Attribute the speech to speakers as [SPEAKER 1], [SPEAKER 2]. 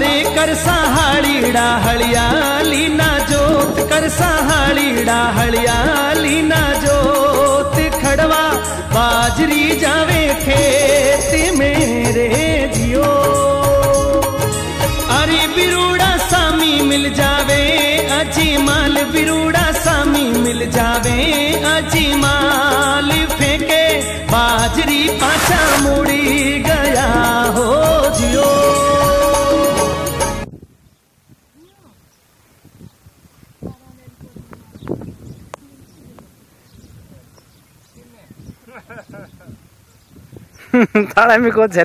[SPEAKER 1] अरे कर सहाड़ीड़ा हड़ियाली ना जोत कर सहाड़ीड़ा हड़ियाली ना जोत खड़वा बाजरी जावे खेत मेरे जियो। अरे बिरूड़ा सामी मिल जावे, अजी माल बिरूड़ा सामी मिल जावे, अजी माल फेंके बाजरी पाछा मुड़ी
[SPEAKER 2] Tá lá me conta,